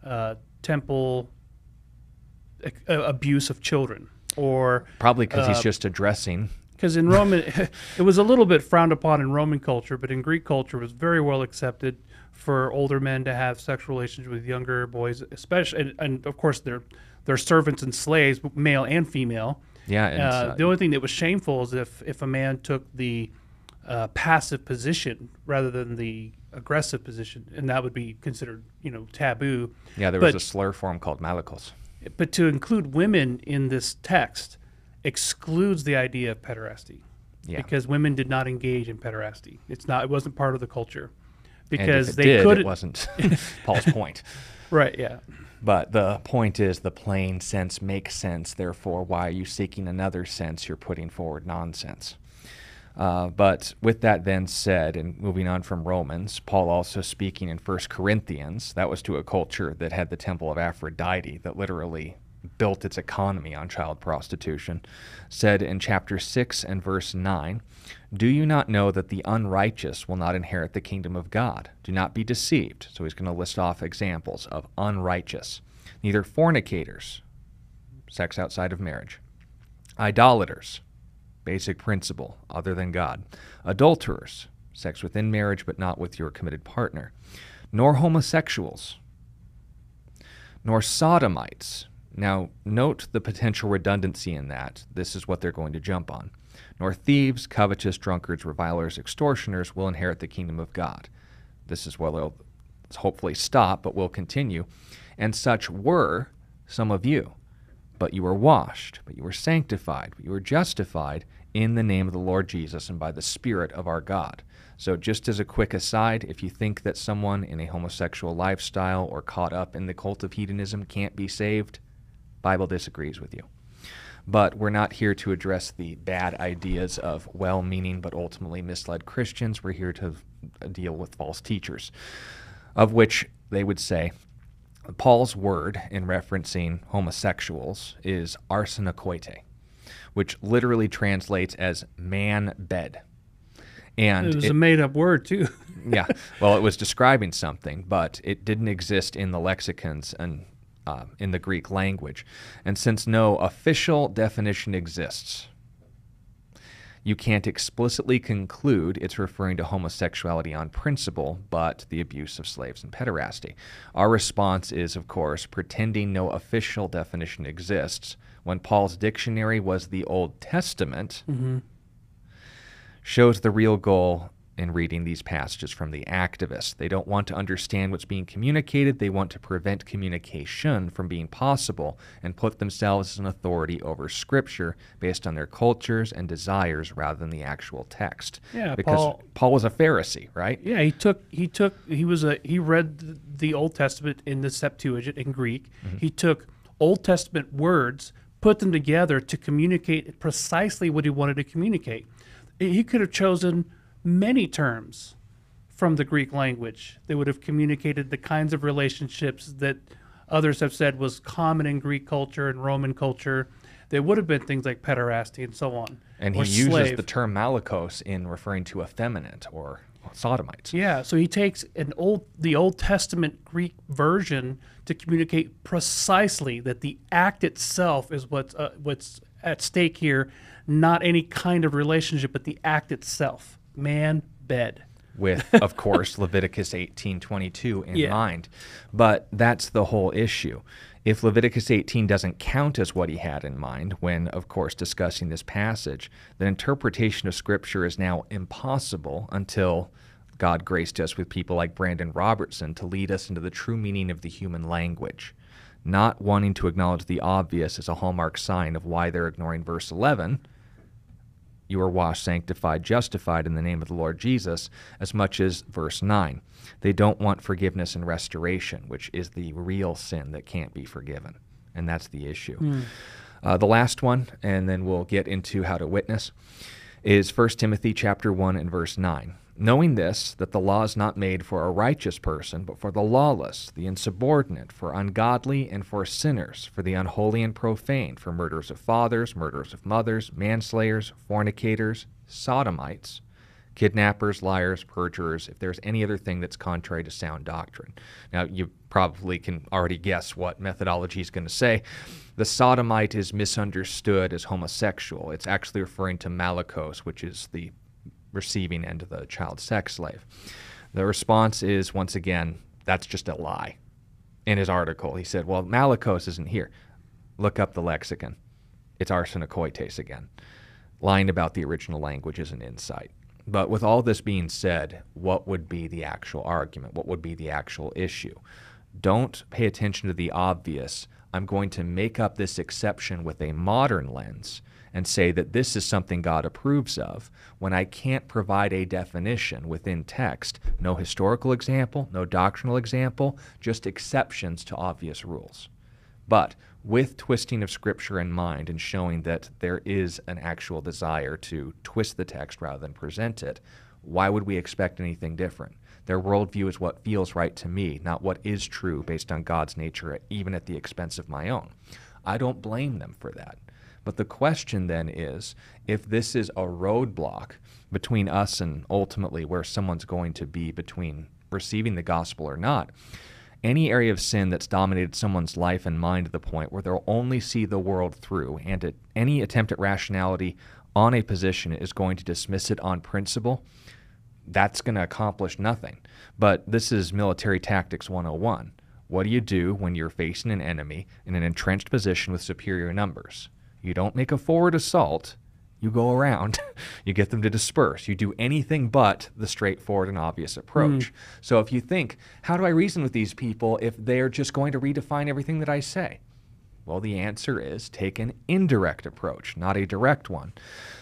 uh, temple ac- uh, abuse of children? Or Probably because he's Uh, just addressing because in Roman, it was a little bit frowned upon in Roman culture, but in Greek culture, it was very well accepted for older men to have sexual relations with younger boys, especially, and, and of course, they're they're servants and slaves, male and female. Yeah, Uh, uh, the only thing that was shameful is if if a man took the uh, passive position rather than the aggressive position, and that would be considered, you know, taboo. yeah, there was a slur form called malikos. But to include women in this text excludes the idea of pederasty Yeah. because women did not engage in pederasty. It's not. It wasn't part of the culture because they did, could. it wasn't Paul's point. Right. Yeah. But the point is the plain sense makes sense. Therefore, why are you seeking another sense? You're putting forward nonsense. Uh, but with that then said, and moving on from Romans, Paul also speaking in 1 Corinthians, that was to a culture that had the temple of Aphrodite that literally built its economy on child prostitution, said in chapter 6 and verse 9, Do you not know that the unrighteous will not inherit the kingdom of God? Do not be deceived. So he's going to list off examples of unrighteous. Neither fornicators, sex outside of marriage, idolaters, basic principle other than God, adulterers, sex within marriage but not with your committed partner, nor homosexuals, nor sodomites. Now, note the potential redundancy in that. This is what they're going to jump on. Nor thieves, covetous, drunkards, revilers, extortioners will inherit the kingdom of God. This is where they'll hopefully stop, but will continue. And such were some of you. But you were washed, but you were sanctified, but you were justified in the name of the Lord Jesus and by the Spirit of our God. So, just as a quick aside, if you think that someone in a homosexual lifestyle or caught up in the cult of hedonism can't be saved, Bible disagrees with you. But we're not here to address the bad ideas of well meaning but ultimately misled Christians. We're here to deal with false teachers, of which they would say Paul's word in referencing homosexuals is arsenokoite, which literally translates as man bed. And It was it- a made up word too. yeah, well, it was describing something, but it didn't exist in the lexicons and uh, in the Greek language. And since no official definition exists, you can't explicitly conclude it's referring to homosexuality on principle, but the abuse of slaves and pederasty. Our response is, of course, pretending no official definition exists when Paul's dictionary was the Old Testament Mm-hmm. shows the real goal in reading these passages from the activists. They don't want to understand what's being communicated, they want to prevent communication from being possible and put themselves as an authority over Scripture based on their cultures and desires rather than the actual text. Yeah, because Paul- Paul was a Pharisee, right? Yeah, he took he took he was a he read the Old Testament in the Septuagint in Greek. Mm-hmm. He took Old Testament words, put them together to communicate precisely what he wanted to communicate. He could have chosen many terms from the Greek language that would have communicated the kinds of relationships that others have said was common in Greek culture and Roman culture. There would have been things like pederasty and so on. And he uses slave. the term malikos in referring to effeminate or sodomites. Yeah, so he takes an old the Old Testament Greek version to communicate precisely that the act itself is what's uh, what's at stake here, not any kind of relationship, but the act itself. Man, bed. with of course Leviticus 18:22 in Yeah. mind. But that's the whole issue. If Leviticus 18 doesn't count as what he had in mind when of course discussing this passage, then interpretation of scripture is now impossible until God graced us with people like Brandon Robertson to lead us into the true meaning of the human language. Not wanting to acknowledge the obvious as a hallmark sign of why they're ignoring verse 11 you are washed, sanctified, justified in the name of the Lord Jesus, as much as verse 9. They don't want forgiveness and restoration, which is the real sin that can't be forgiven. And that's the issue. Mm. Uh, the last one, and then we'll get into how to witness, is 1 Timothy chapter 1 and verse 9 knowing this, that the law is not made for a righteous person, but for the lawless, the insubordinate, for ungodly, and for sinners, for the unholy and profane, for murderers of fathers, murderers of mothers, manslayers, fornicators, sodomites, kidnappers, liars, perjurers, if there's any other thing that's contrary to sound doctrine. Now, you probably can already guess what methodology is going to say. The sodomite is misunderstood as homosexual. It's actually referring to malakos, which is the receiving end of the child sex slave. The response is once again, that's just a lie. In his article, he said, Well, Malakos isn't here. Look up the lexicon. It's arsenokoites again. Lying about the original language is an insight. But with all this being said, what would be the actual argument? What would be the actual issue? Don't pay attention to the obvious. I'm going to make up this exception with a modern lens and say that this is something God approves of when I can't provide a definition within text, no historical example, no doctrinal example, just exceptions to obvious rules. But with twisting of Scripture in mind and showing that there is an actual desire to twist the text rather than present it, why would we expect anything different? Their worldview is what feels right to me, not what is true based on God's nature, even at the expense of my own. I don't blame them for that. But the question then is if this is a roadblock between us and ultimately where someone's going to be between receiving the gospel or not, any area of sin that's dominated someone's life and mind to the point where they'll only see the world through, and at any attempt at rationality on a position is going to dismiss it on principle, that's going to accomplish nothing. But this is military tactics 101. What do you do when you're facing an enemy in an entrenched position with superior numbers? You don't make a forward assault. You go around. you get them to disperse. You do anything but the straightforward and obvious approach. Mm. So if you think, how do I reason with these people if they're just going to redefine everything that I say? Well, the answer is take an indirect approach, not a direct one.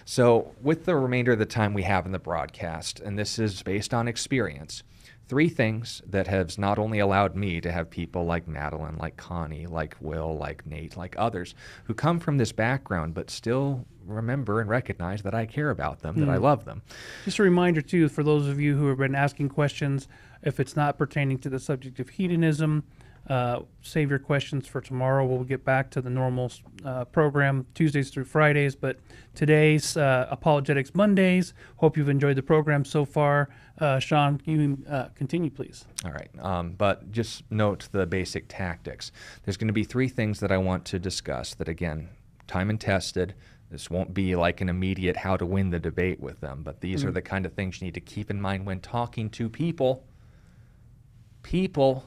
So, with the remainder of the time we have in the broadcast, and this is based on experience, three things that has not only allowed me to have people like Madeline, like Connie, like Will, like Nate, like others who come from this background but still remember and recognize that I care about them, mm. that I hmm. love them. Just a reminder, too, for those of you who have been asking questions, if it's not pertaining to the subject of hedonism, uh, save your questions for tomorrow. We'll get back to the normal uh, program Tuesdays through Fridays, but today's uh, Apologetics Mondays. Hope you've enjoyed the program so far. Uh, Sean, can you uh, continue, please? All right. Um, but just note the basic tactics. There's going to be three things that I want to discuss that, again, time and tested. This won't be like an immediate how to win the debate with them, but these mm-hmm. are the kind of things you need to keep in mind when talking to people. People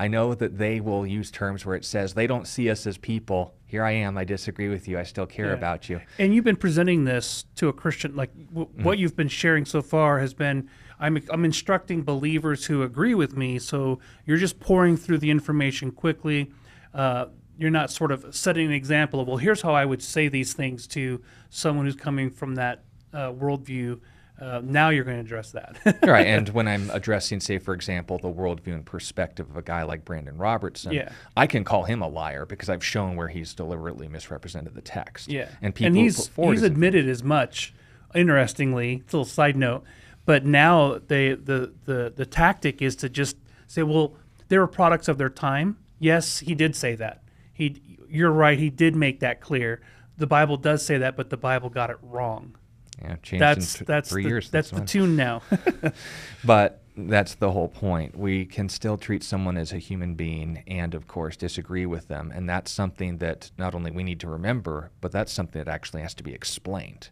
I know that they will use terms where it says they don't see us as people. Here I am. I disagree with you. I still care yeah. about you. And you've been presenting this to a Christian. Like w- mm-hmm. what you've been sharing so far has been I'm I'm instructing believers who agree with me. So you're just pouring through the information quickly. Uh, you're not sort of setting an example of well, here's how I would say these things to someone who's coming from that uh, worldview uh, now you're going to address that. right. And when I'm addressing, say, for example, the worldview and perspective of a guy like Brandon Robertson, yeah. I can call him a liar because I've shown where he's deliberately misrepresented the text. Yeah. And people and he's, he's admitted as much, interestingly, it's a little side note, but now they, the, the, the tactic is to just say, well, they were products of their time. Yes, he did say that. He, you're right, he did make that clear. The Bible does say that, but the Bible got it wrong. Yeah, changed that's, in that's three the, years. That's the tune now. but that's the whole point. We can still treat someone as a human being and, of course, disagree with them. And that's something that not only we need to remember, but that's something that actually has to be explained,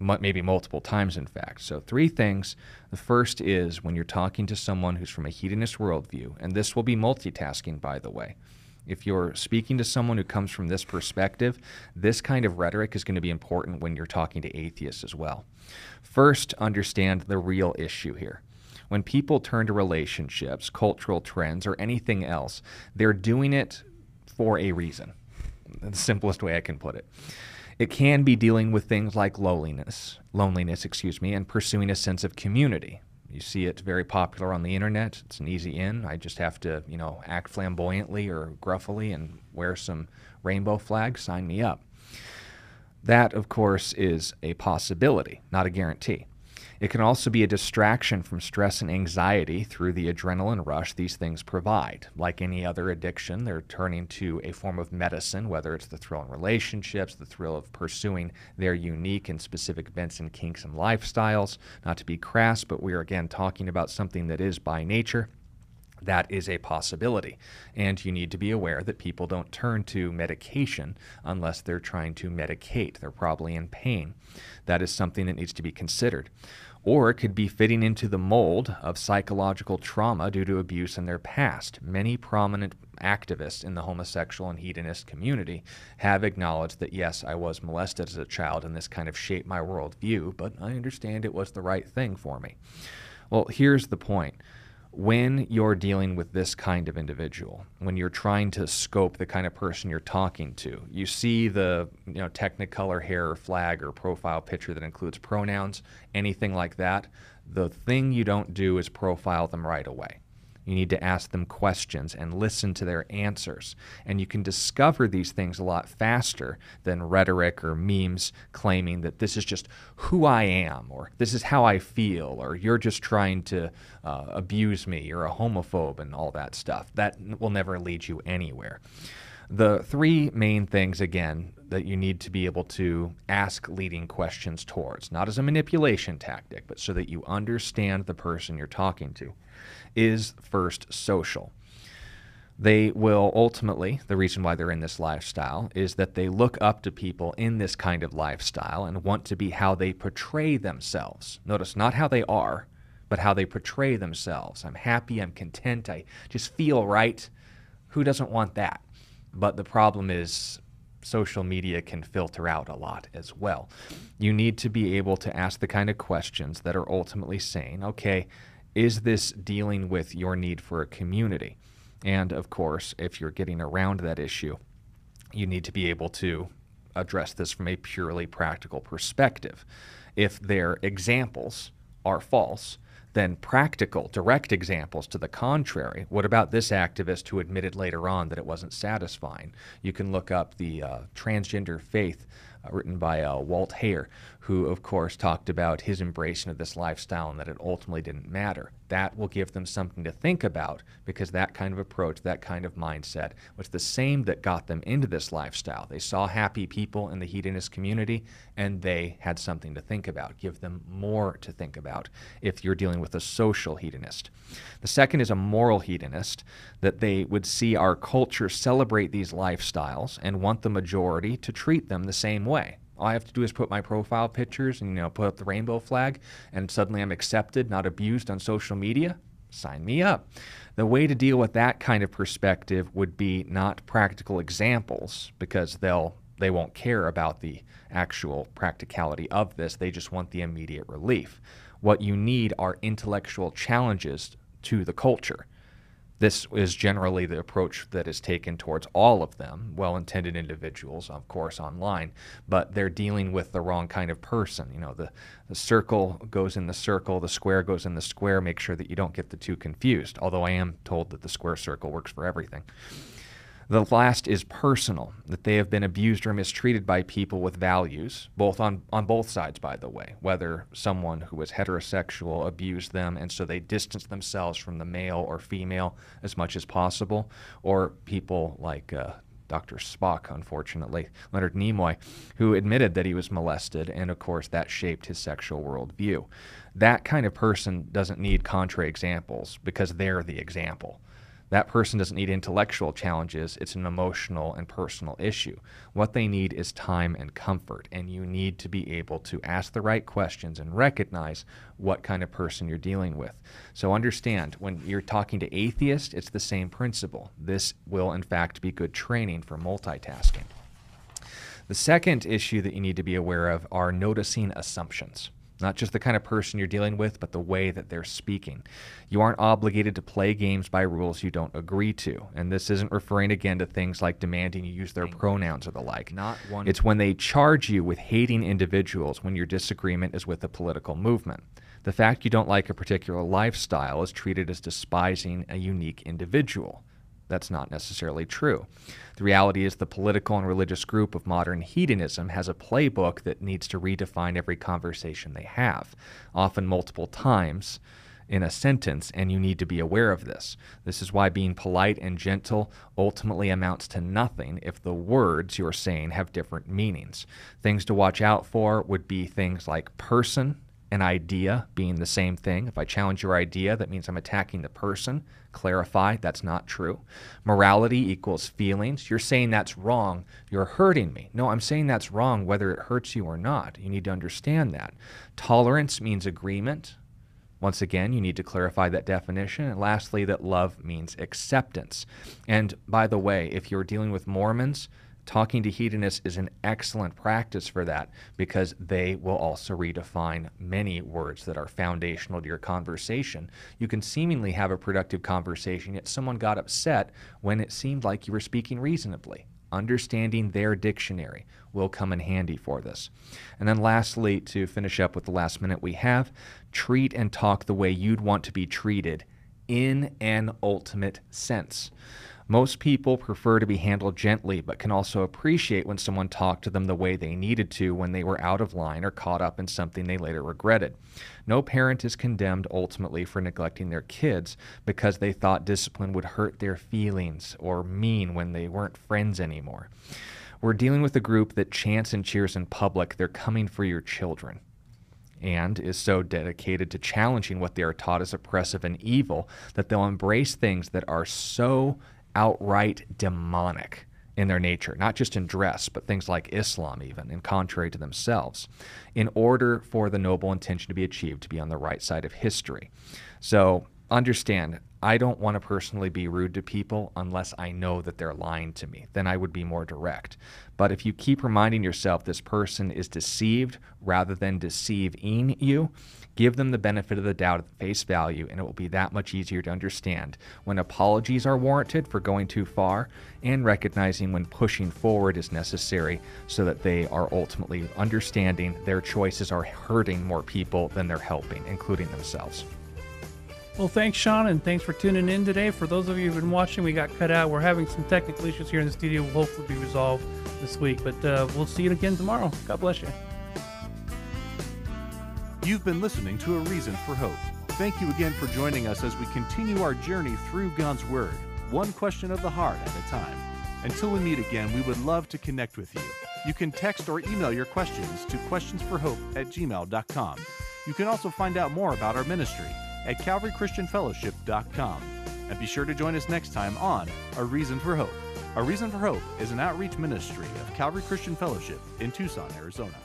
maybe multiple times, in fact. So, three things. The first is when you're talking to someone who's from a hedonist worldview, and this will be multitasking, by the way. If you're speaking to someone who comes from this perspective, this kind of rhetoric is going to be important when you're talking to atheists as well. First, understand the real issue here. When people turn to relationships, cultural trends, or anything else, they're doing it for a reason. The simplest way I can put it. It can be dealing with things like loneliness, loneliness, excuse me, and pursuing a sense of community. You see it very popular on the internet. It's an easy in. I just have to, you know, act flamboyantly or gruffly and wear some rainbow flags. Sign me up. That, of course, is a possibility, not a guarantee. It can also be a distraction from stress and anxiety through the adrenaline rush these things provide. Like any other addiction, they're turning to a form of medicine, whether it's the thrill in relationships, the thrill of pursuing their unique and specific bents and kinks and lifestyles. Not to be crass, but we are again talking about something that is by nature that is a possibility. And you need to be aware that people don't turn to medication unless they're trying to medicate. They're probably in pain. That is something that needs to be considered or it could be fitting into the mold of psychological trauma due to abuse in their past. Many prominent activists in the homosexual and hedonist community have acknowledged that, yes, I was molested as a child and this kind of shaped my worldview, but I understand it was the right thing for me. Well, here's the point when you're dealing with this kind of individual, when you're trying to scope the kind of person you're talking to, you see the you know Technicolor hair or flag or profile picture that includes pronouns, anything like that. The thing you don't do is profile them right away. You need to ask them questions and listen to their answers. And you can discover these things a lot faster than rhetoric or memes claiming that this is just who I am, or this is how I feel, or you're just trying to uh, abuse me, you're a homophobe, and all that stuff. That will never lead you anywhere. The three main things, again, that you need to be able to ask leading questions towards, not as a manipulation tactic, but so that you understand the person you're talking to is first social. They will ultimately, the reason why they're in this lifestyle is that they look up to people in this kind of lifestyle and want to be how they portray themselves. Notice not how they are, but how they portray themselves. I'm happy, I'm content, I just feel right. Who doesn't want that? But the problem is social media can filter out a lot as well. You need to be able to ask the kind of questions that are ultimately saying, okay, is this dealing with your need for a community? And of course, if you're getting around that issue, you need to be able to address this from a purely practical perspective. If their examples are false, then practical, direct examples to the contrary. What about this activist who admitted later on that it wasn't satisfying? You can look up the uh, transgender faith uh, written by uh, Walt Heyer, who, of course, talked about his embracing of this lifestyle and that it ultimately didn't matter. That will give them something to think about because that kind of approach, that kind of mindset, was the same that got them into this lifestyle. They saw happy people in the hedonist community and they had something to think about. Give them more to think about if you're dealing with a social hedonist. The second is a moral hedonist, that they would see our culture celebrate these lifestyles and want the majority to treat them the same way. All I have to do is put my profile pictures and you know put up the rainbow flag, and suddenly I'm accepted, not abused on social media. Sign me up. The way to deal with that kind of perspective would be not practical examples because they'll they won't care about the actual practicality of this. They just want the immediate relief. What you need are intellectual challenges to the culture. This is generally the approach that is taken towards all of them, well intended individuals, of course, online, but they're dealing with the wrong kind of person. You know, the, the circle goes in the circle, the square goes in the square. Make sure that you don't get the two confused, although I am told that the square circle works for everything. The last is personal, that they have been abused or mistreated by people with values, both on, on both sides, by the way, whether someone who was heterosexual abused them and so they distanced themselves from the male or female as much as possible, or people like uh, Dr. Spock, unfortunately, Leonard Nimoy, who admitted that he was molested, and of course that shaped his sexual worldview. That kind of person doesn't need contrary examples because they're the example That person doesn't need intellectual challenges, it's an emotional and personal issue. What they need is time and comfort, and you need to be able to ask the right questions and recognize what kind of person you're dealing with. So understand when you're talking to atheists, it's the same principle. This will, in fact, be good training for multitasking. The second issue that you need to be aware of are noticing assumptions not just the kind of person you're dealing with, but the way that they're speaking. You aren't obligated to play games by rules you don't agree to. And this isn't referring again to things like demanding you use their pronouns or the like. Not one. It's when they charge you with hating individuals when your disagreement is with a political movement. The fact you don't like a particular lifestyle is treated as despising a unique individual. That's not necessarily true. The reality is the political and religious group of modern hedonism has a playbook that needs to redefine every conversation they have, often multiple times in a sentence, and you need to be aware of this. This is why being polite and gentle ultimately amounts to nothing if the words you're saying have different meanings. Things to watch out for would be things like person an idea being the same thing. If I challenge your idea, that means I'm attacking the person. Clarify, that's not true. Morality equals feelings. You're saying that's wrong. You're hurting me. No, I'm saying that's wrong whether it hurts you or not. You need to understand that. Tolerance means agreement. Once again, you need to clarify that definition. And lastly, that love means acceptance. And by the way, if you're dealing with Mormons, Talking to hedonists is an excellent practice for that because they will also redefine many words that are foundational to your conversation. You can seemingly have a productive conversation, yet someone got upset when it seemed like you were speaking reasonably. Understanding their dictionary will come in handy for this. And then, lastly, to finish up with the last minute we have, treat and talk the way you'd want to be treated in an ultimate sense. Most people prefer to be handled gently, but can also appreciate when someone talked to them the way they needed to when they were out of line or caught up in something they later regretted. No parent is condemned ultimately for neglecting their kids because they thought discipline would hurt their feelings or mean when they weren't friends anymore. We're dealing with a group that chants and cheers in public, they're coming for your children and is so dedicated to challenging what they are taught as oppressive and evil that they'll embrace things that are so outright demonic in their nature, not just in dress, but things like Islam, even, and contrary to themselves, in order for the noble intention to be achieved to be on the right side of history. So understand, I don't want to personally be rude to people unless I know that they're lying to me. Then I would be more direct. But if you keep reminding yourself this person is deceived rather than deceiving you, give them the benefit of the doubt at face value, and it will be that much easier to understand when apologies are warranted for going too far and recognizing when pushing forward is necessary so that they are ultimately understanding their choices are hurting more people than they're helping, including themselves. Well, thanks, Sean, and thanks for tuning in today. For those of you who've been watching, we got cut out. We're having some technical issues here in the studio. Will hopefully be resolved this week, but uh, we'll see you again tomorrow. God bless you. You've been listening to A Reason for Hope. Thank you again for joining us as we continue our journey through God's Word, one question of the heart at a time. Until we meet again, we would love to connect with you. You can text or email your questions to questionsforhope at gmail.com. You can also find out more about our ministry at calvarychristianfellowship.com. And be sure to join us next time on A Reason for Hope. A Reason for Hope is an outreach ministry of Calvary Christian Fellowship in Tucson, Arizona.